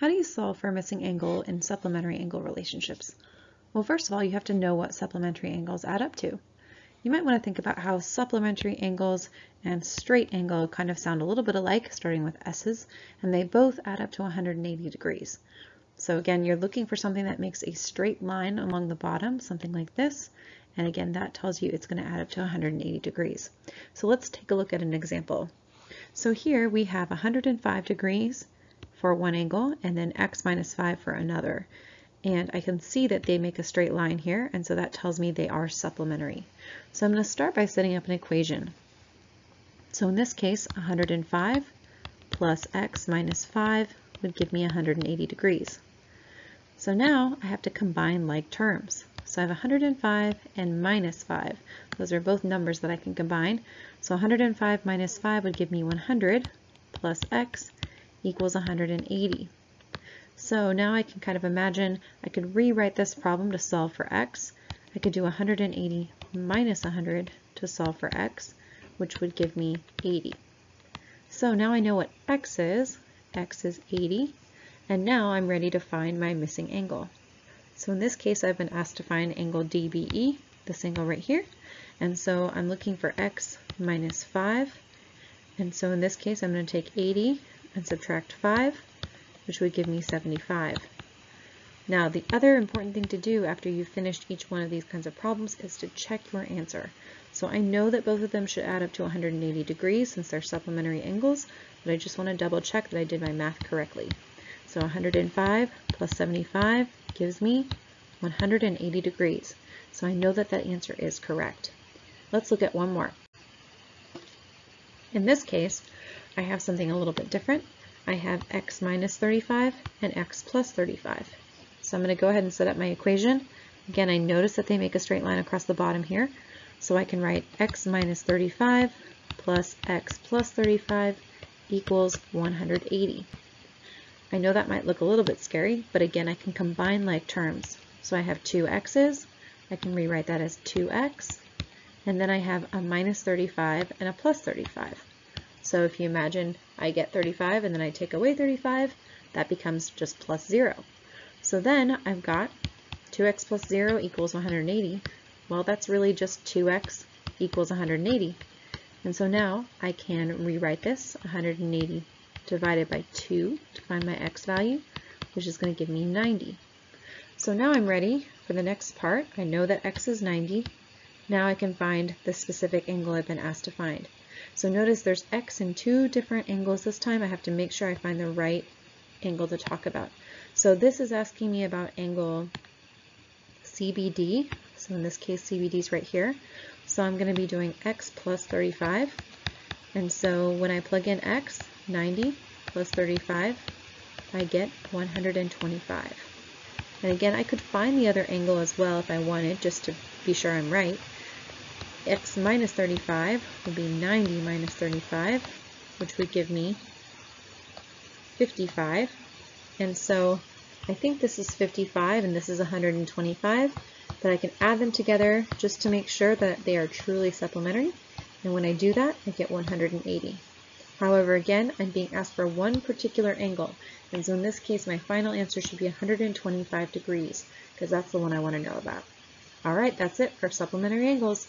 How do you solve for a missing angle in supplementary angle relationships? Well, first of all, you have to know what supplementary angles add up to. You might want to think about how supplementary angles and straight angle kind of sound a little bit alike, starting with s's, and they both add up to 180 degrees. So again, you're looking for something that makes a straight line along the bottom, something like this, and again, that tells you it's going to add up to 180 degrees. So let's take a look at an example. So here we have 105 degrees for one angle and then x minus 5 for another. And I can see that they make a straight line here, and so that tells me they are supplementary. So I'm going to start by setting up an equation. So in this case, 105 plus x minus 5 would give me 180 degrees. So now I have to combine like terms. So I have 105 and minus 5. Those are both numbers that I can combine. So 105 minus 5 would give me 100 plus x equals 180. So now I can kind of imagine I could rewrite this problem to solve for x. I could do 180 minus 100 to solve for x, which would give me 80. So now I know what x is. x is 80. And now I'm ready to find my missing angle. So in this case, I've been asked to find angle DBE, this angle right here. And so I'm looking for x minus 5. And so in this case, I'm going to take 80 and subtract 5, which would give me 75. Now, the other important thing to do after you've finished each one of these kinds of problems is to check your answer. So I know that both of them should add up to 180 degrees since they're supplementary angles, but I just want to double check that I did my math correctly. So 105 plus 75 gives me 180 degrees. So I know that that answer is correct. Let's look at one more. In this case, I have something a little bit different. I have x minus 35 and x plus 35. So I'm going to go ahead and set up my equation. Again, I notice that they make a straight line across the bottom here. So I can write x minus 35 plus x plus 35 equals 180. I know that might look a little bit scary, but again, I can combine like terms. So I have two x's, I can rewrite that as 2x, and then I have a minus 35 and a plus 35. So if you imagine I get 35 and then I take away 35, that becomes just plus 0. So then I've got 2x plus 0 equals 180. Well, that's really just 2x equals 180. And so now I can rewrite this 180 divided by 2 to find my x value, which is going to give me 90. So now I'm ready for the next part. I know that x is 90. Now I can find the specific angle I've been asked to find. So notice there's x in two different angles this time. I have to make sure I find the right angle to talk about. So this is asking me about angle CBD. So in this case, CBD is right here. So I'm going to be doing x plus 35. And so when I plug in x, 90 plus 35, I get 125. And again, I could find the other angle as well if I wanted, just to be sure I'm right x minus 35 would be 90 minus 35, which would give me 55. And so I think this is 55 and this is 125, but I can add them together just to make sure that they are truly supplementary. And when I do that, I get 180. However, again, I'm being asked for one particular angle. And so in this case, my final answer should be 125 degrees, because that's the one I want to know about. All right, that's it for supplementary angles.